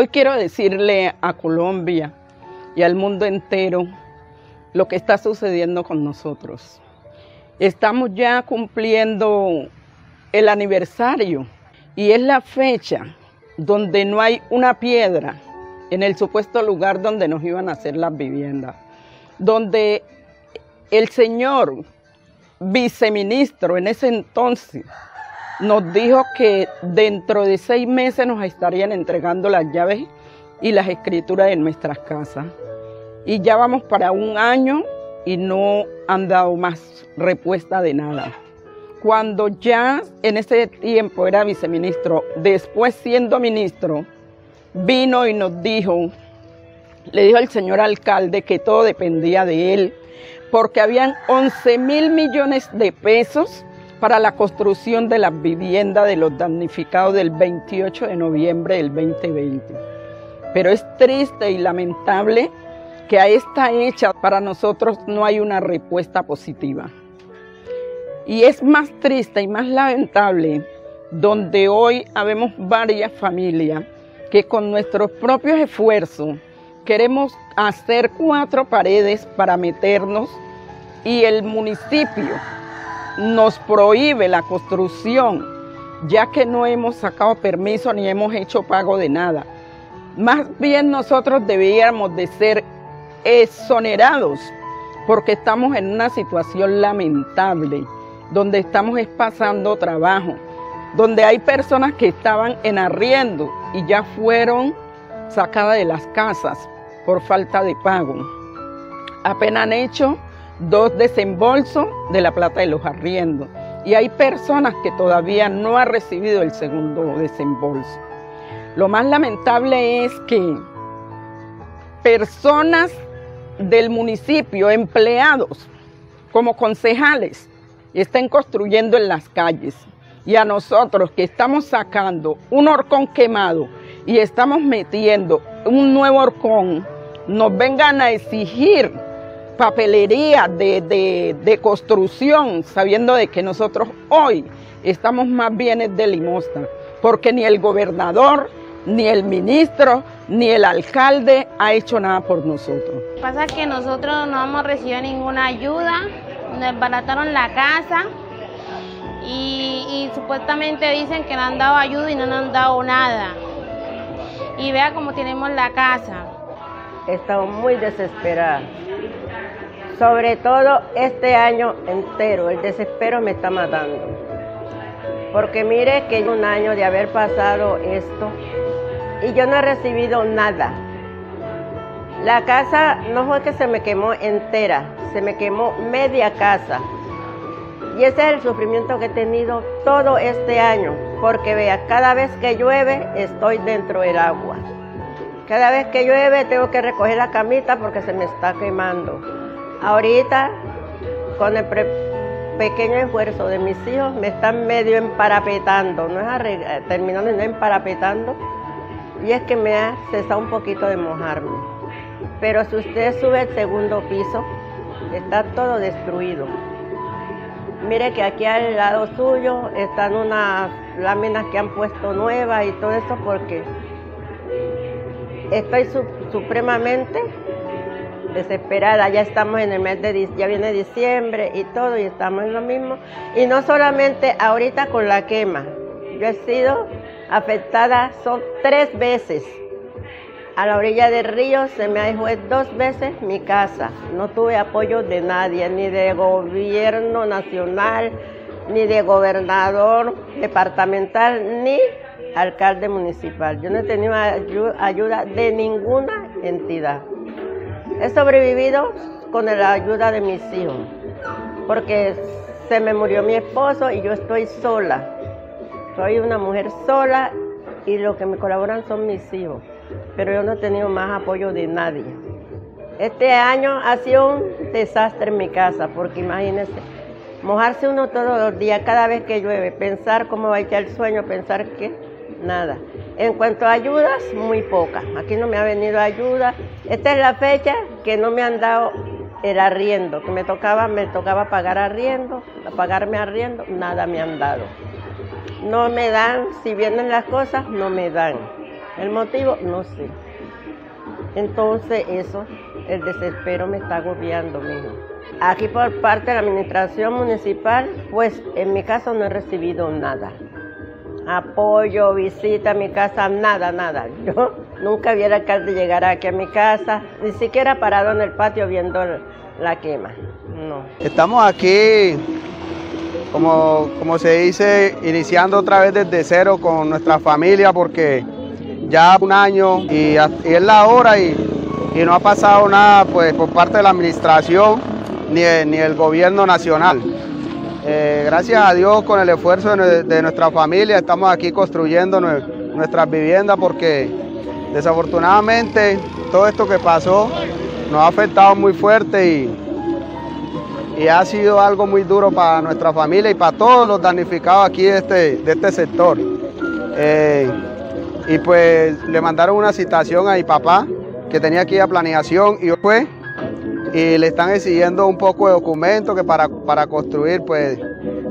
Hoy quiero decirle a Colombia y al mundo entero lo que está sucediendo con nosotros. Estamos ya cumpliendo el aniversario y es la fecha donde no hay una piedra en el supuesto lugar donde nos iban a hacer las viviendas, donde el señor viceministro en ese entonces nos dijo que dentro de seis meses nos estarían entregando las llaves y las escrituras de nuestras casas. Y ya vamos para un año y no han dado más respuesta de nada. Cuando ya en ese tiempo era viceministro, después siendo ministro, vino y nos dijo, le dijo al señor alcalde que todo dependía de él, porque habían 11 mil millones de pesos para la construcción de las viviendas de los damnificados del 28 de noviembre del 2020. Pero es triste y lamentable que a esta hecha para nosotros no hay una respuesta positiva. Y es más triste y más lamentable donde hoy habemos varias familias que con nuestros propios esfuerzos queremos hacer cuatro paredes para meternos y el municipio nos prohíbe la construcción, ya que no hemos sacado permiso ni hemos hecho pago de nada. Más bien nosotros debíamos de ser exonerados porque estamos en una situación lamentable, donde estamos pasando trabajo, donde hay personas que estaban en arriendo y ya fueron sacadas de las casas por falta de pago. Apenas han hecho dos desembolsos de la plata de los arriendos. Y hay personas que todavía no han recibido el segundo desembolso. Lo más lamentable es que personas del municipio, empleados como concejales, estén construyendo en las calles. Y a nosotros que estamos sacando un horcón quemado y estamos metiendo un nuevo horcón, nos vengan a exigir papelería de, construcción, sabiendo de que nosotros hoy estamos más bien de limosna, porque ni el gobernador, ni el ministro, ni el alcalde ha hecho nada por nosotros. Pasa que nosotros no hemos recibido ninguna ayuda, nos barataron la casa y, y supuestamente dicen que nos han dado ayuda y no nos han dado nada. Y vea cómo tenemos la casa. Estamos muy desesperados sobre todo este año entero, el desespero me está matando. Porque mire que un año de haber pasado esto y yo no he recibido nada. La casa no fue que se me quemó entera, se me quemó media casa. Y ese es el sufrimiento que he tenido todo este año, porque vea, cada vez que llueve estoy dentro del agua. Cada vez que llueve tengo que recoger la camita porque se me está quemando. Ahorita, con el pequeño esfuerzo de mis hijos, me están medio emparapetando, no es terminando, no emparapetando, y es que me ha cesado un poquito de mojarme. Pero si usted sube el segundo piso, está todo destruido. Mire que aquí al lado suyo están unas láminas que han puesto nuevas y todo eso porque estoy supremamente desesperada, ya estamos en el mes de ya viene diciembre y todo y estamos en lo mismo. Y no solamente ahorita con la quema, yo he sido afectada son tres veces. A la orilla del río se me dejó dos veces mi casa. No tuve apoyo de nadie, ni de gobierno nacional, ni de gobernador departamental, ni alcalde municipal. Yo no he tenido ayuda de ninguna entidad. He sobrevivido con la ayuda de mis hijos, porque se me murió mi esposo y yo estoy sola. Soy una mujer sola y lo que me colaboran son mis hijos, pero yo no he tenido más apoyo de nadie. Este año ha sido un desastre en mi casa, porque imagínense, mojarse uno todos los días, cada vez que llueve, pensar cómo va a echar el sueño, pensar que nada. En cuanto a ayudas, muy pocas. Aquí no me ha venido ayuda. Esta es la fecha que no me han dado el arriendo, que me tocaba, me tocaba pagar arriendo, pagarme arriendo, nada me han dado. No me dan, si vienen las cosas, no me dan. El motivo, no sé. Entonces eso, el desespero me está agobiando, mijo. Aquí por parte de la administración municipal, pues en mi caso no he recibido nada. Apoyo, visita a mi casa, nada, nada. Yo nunca vi al alcalde llegar aquí a mi casa, ni siquiera parado en el patio viendo la quema. No. Estamos aquí, como, como se dice, iniciando otra vez desde cero con nuestra familia porque ya un año y, es la hora y, no ha pasado nada pues, por parte de la administración ni, ni el gobierno nacional. Eh, gracias a Dios con el esfuerzo de, nuestra familia estamos aquí construyendo nuestras viviendas porque desafortunadamente todo esto que pasó nos ha afectado muy fuerte y, y ha sido algo muy duro para nuestra familia y para todos los damnificados aquí de este, de este sector. Eh, y pues le mandaron una citación a mi papá, que tenía aquí la planeación, y fue, y le están exigiendo un poco de documentos que para, para construir, pues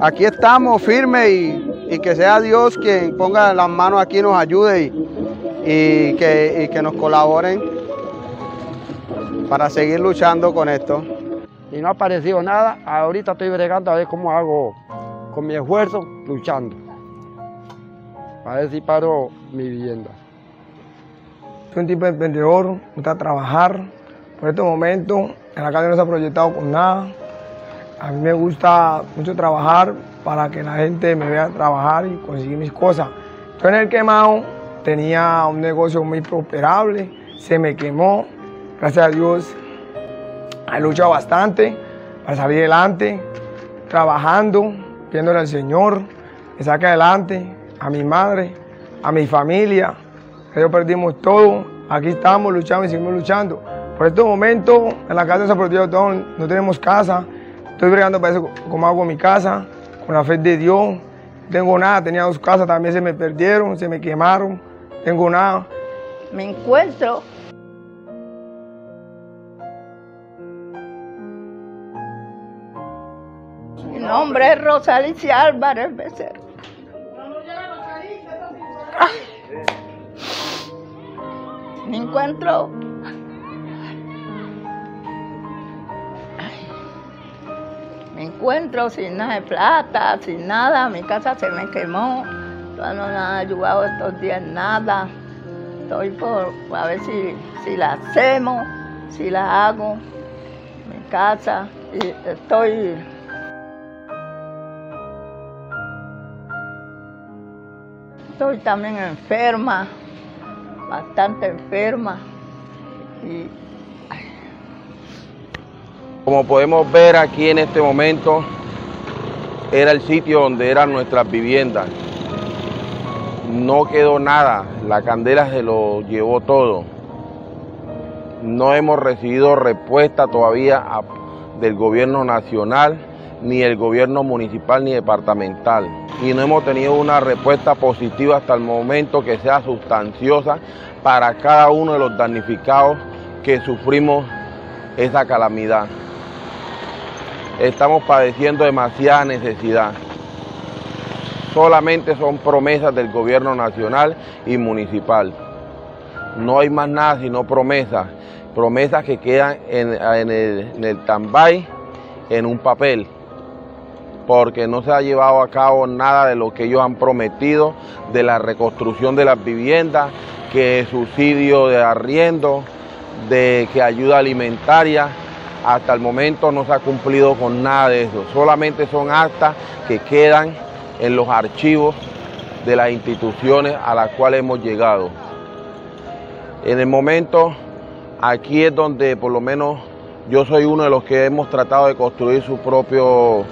aquí estamos firmes y, que sea Dios quien ponga las manos aquí, nos ayude y, que, y que nos colaboren para seguir luchando con esto. Y no ha aparecido nada, ahorita estoy bregando a ver cómo hago con mi esfuerzo, luchando a ver si paro mi vivienda. Soy un tipo de emprendedor, me gusta trabajar. Por este momento, en la calle no se ha proyectado con nada. A mí me gusta mucho trabajar para que la gente me vea trabajar y conseguir mis cosas. Yo en el quemado tenía un negocio muy prosperable, se me quemó. Gracias a Dios he luchado bastante para salir adelante, trabajando, viéndole al Señor, me saca adelante a mi madre, a mi familia. Ellos perdimos todo. Aquí estamos luchando y seguimos luchando. Por estos momentos, en la casa de San Portillo no tenemos casa. Estoy bregando para eso como hago mi casa, con la fe de Dios. Tengo nada, tenía dos casas, también se me perdieron, se me quemaron. Tengo nada. Me encuentro Mi nombre es Rosalicia Álvarez Becerra. Me encuentro me encuentro sin nada de plata, sin nada, mi casa se me quemó, no me han ayudado estos días nada. Estoy por a ver si, si la hacemos, si la hago, mi casa, y estoy Estoy también enferma, bastante enferma. Como podemos ver aquí en este momento, era el sitio donde eran nuestras viviendas. No quedó nada, la candela se lo llevó todo. No hemos recibido respuesta todavía del gobierno nacional ni el gobierno municipal ni departamental. Y no hemos tenido una respuesta positiva hasta el momento que sea sustanciosa para cada uno de los damnificados que sufrimos esa calamidad. Estamos padeciendo demasiada necesidad. Solamente son promesas del gobierno nacional y municipal. No hay más nada sino promesas. Promesas que quedan en, el, en el tambay en un papel porque no se ha llevado a cabo nada de lo que ellos han prometido, de la reconstrucción de las viviendas, que subsidio de arriendo, de que ayuda alimentaria. Hasta el momento no se ha cumplido con nada de eso. Solamente son actas que quedan en los archivos de las instituciones a las cuales hemos llegado. En el momento, aquí es donde por lo menos yo soy uno de los que hemos tratado de construir su propio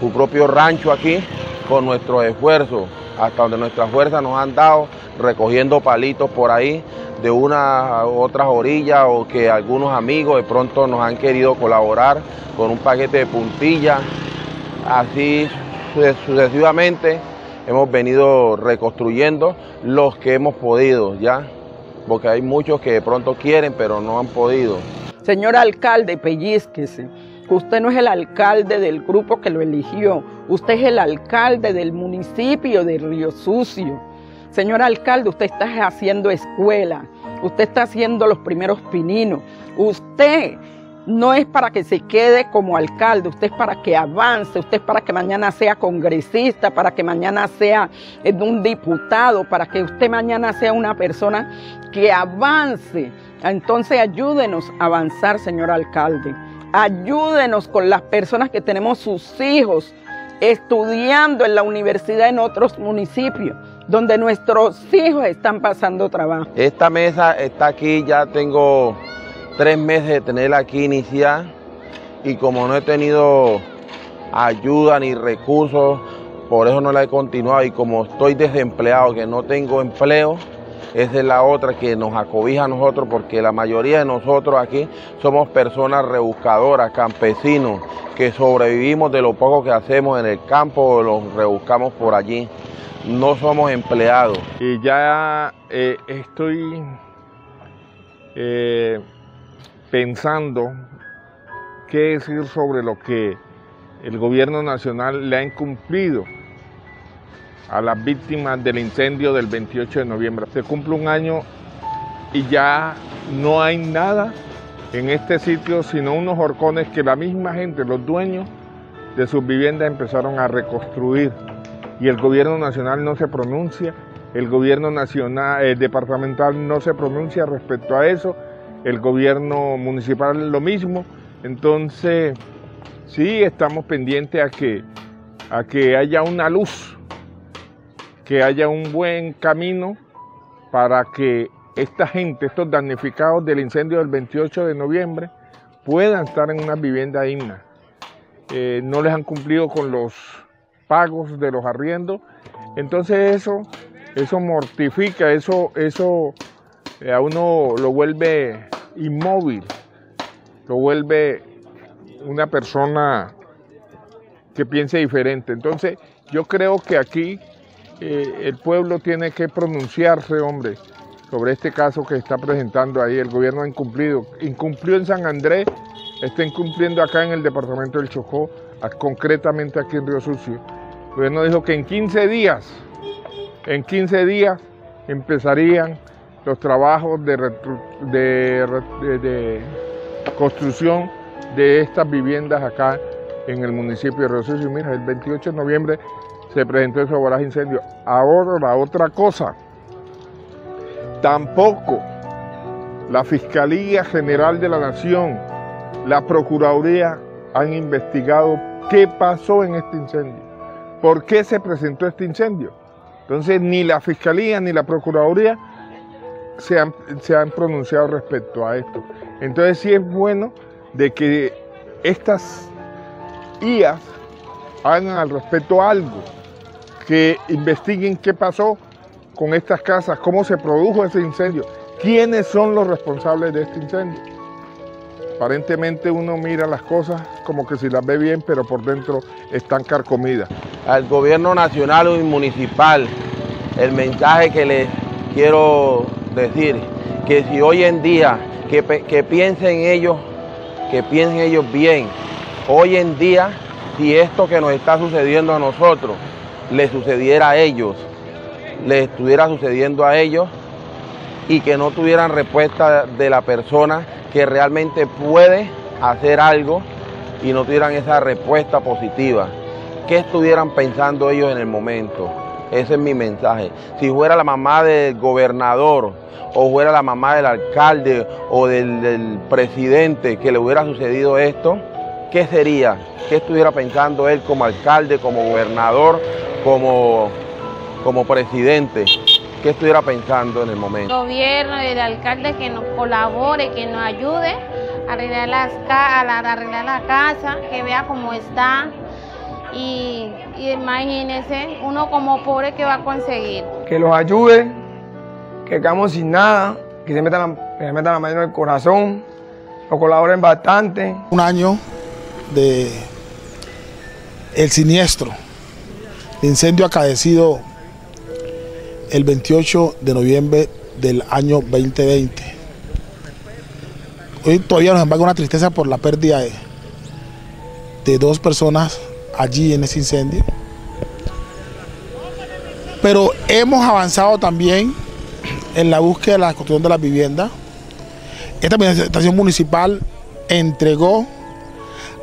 su propio rancho aquí con nuestro esfuerzo, hasta donde nuestras fuerzas nos han dado, recogiendo palitos por ahí de una u otras orillas o que algunos amigos de pronto nos han querido colaborar con un paquete de puntillas. Así sucesivamente hemos venido reconstruyendo los que hemos podido ya, porque hay muchos que de pronto quieren pero no han podido. Señor alcalde, pellizquese Usted no es el alcalde del grupo que lo eligió, usted es el alcalde del municipio de Río Sucio. Señor alcalde, usted está haciendo escuela, usted está haciendo los primeros pininos. Usted no es para que se quede como alcalde, usted es para que avance, usted es para que mañana sea congresista, para que mañana sea eh, un diputado, para que usted mañana sea una persona que avance. Entonces ayúdenos a avanzar, señor alcalde. Ayúdenos con las personas que tenemos sus hijos estudiando en la universidad en otros municipios donde nuestros hijos están pasando trabajo. Esta mesa está aquí, ya tengo tres meses de tenerla aquí iniciada y como no he tenido ayuda ni recursos, por eso no la he continuado y como estoy desempleado, que no tengo empleo, esa es la otra que nos acobija a nosotros porque la mayoría de nosotros aquí somos personas rebuscadoras, campesinos, que sobrevivimos de lo poco que hacemos en el campo, los rebuscamos por allí. No somos empleados. Y ya eh, estoy eh, pensando qué decir sobre lo que el gobierno nacional le ha incumplido a las víctimas del incendio del 28 de noviembre. Se cumple un año y ya no hay nada en este sitio sino unos horcones que la misma gente, los dueños de sus viviendas empezaron a reconstruir y el gobierno nacional no se pronuncia, el gobierno nacional, el departamental no se pronuncia respecto a eso, el gobierno municipal lo mismo, entonces sí estamos pendientes a que, a que haya una luz que haya un buen camino para que esta gente, estos damnificados del incendio del 28 de noviembre, puedan estar en una vivienda digna. Eh, no les han cumplido con los pagos de los arriendos, entonces eso, eso mortifica, eso, eso eh, a uno lo vuelve inmóvil, lo vuelve una persona que piense diferente. Entonces yo creo que aquí el pueblo tiene que pronunciarse, hombre, sobre este caso que está presentando ahí. El gobierno ha incumplido. Incumplió en San Andrés, está incumpliendo acá en el departamento del Chocó, concretamente aquí en Río Sucio. El gobierno dijo que en 15 días, en 15 días empezarían los trabajos de, de construcción de estas viviendas acá en el municipio de Río Sucio. Mira, el 28 de noviembre se presentó ese voraz incendio. Ahora la otra cosa, tampoco la Fiscalía General de la Nación, la Procuraduría han investigado qué pasó en este incendio, por qué se presentó este incendio. Entonces ni la Fiscalía ni la Procuraduría se han, pronunciado respecto a esto. Entonces sí es bueno de que estas IAS hagan al respecto algo que investiguen qué pasó con estas casas, cómo se produjo ese incendio, quiénes son los responsables de este incendio. Aparentemente uno mira las cosas como que si las ve bien, pero por dentro están carcomidas. Al gobierno nacional y municipal, el mensaje que les quiero decir, que si hoy en día, que, que piensen ellos, que piensen ellos bien, hoy en día, si esto que nos está sucediendo a nosotros, le sucediera a ellos, le estuviera sucediendo a ellos y que no tuvieran respuesta de la persona que realmente puede hacer algo y no tuvieran esa respuesta positiva. ¿Qué estuvieran pensando ellos en el momento? Ese es mi mensaje. Si fuera la mamá del gobernador o fuera la mamá del alcalde o del, presidente que le hubiera sucedido esto, ¿qué sería? ¿Qué estuviera pensando él como alcalde, como gobernador como, como presidente, ¿qué estuviera pensando en el momento? El gobierno y el alcalde que nos colabore, que nos ayude a arreglar, las, a arreglar la casa, que vea cómo está. Y, imagínese, uno como pobre que va a conseguir. Que los ayude, que quedamos sin nada, que se metan la, que se metan la mano en el corazón, nos colaboren bastante. Un año de el siniestro el incendio acaecido el 28 de noviembre del año 2020. Hoy todavía nos embarga una tristeza por la pérdida de, dos personas allí en ese incendio. Pero hemos avanzado también en la búsqueda de la construcción de las viviendas. Esta administración municipal entregó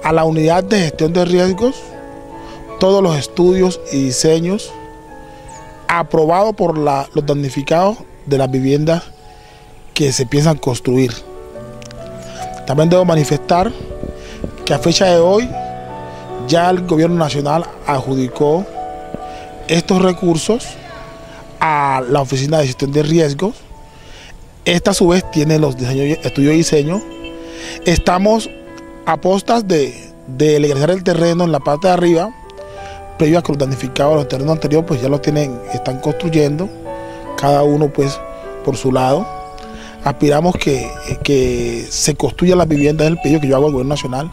a la unidad de gestión de riesgos todos los estudios y diseños aprobados por los damnificados de las viviendas que se piensan construir. También debo manifestar que a fecha de hoy ya el gobierno nacional adjudicó estos recursos a la Oficina de Gestión de Riesgos. Esta a su vez tiene los diseños, estudios y diseño. Estamos a postas de, de legalizar el terreno en la parte de arriba, previo a que los damnificados los terrenos anteriores pues ya los tienen, están construyendo, cada uno pues por su lado. Aspiramos que, que se construyan las viviendas, es el pedido que yo hago al gobierno nacional,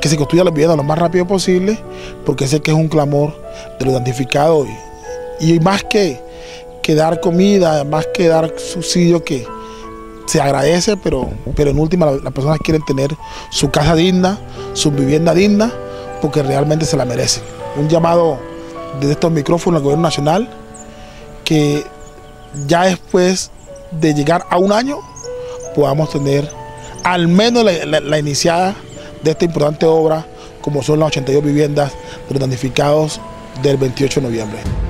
que se construyan las viviendas lo más rápido posible, porque sé que es un clamor de los damnificados y, y más que, que dar comida, más que dar subsidio que se agradece, pero, pero en última las personas quieren tener su casa digna, su vivienda digna, porque realmente se la merecen. Un llamado desde estos micrófonos al gobierno nacional que ya después de llegar a un año podamos tener al menos la, iniciada de esta importante obra como son las 82 viviendas de los damnificados del 28 de noviembre.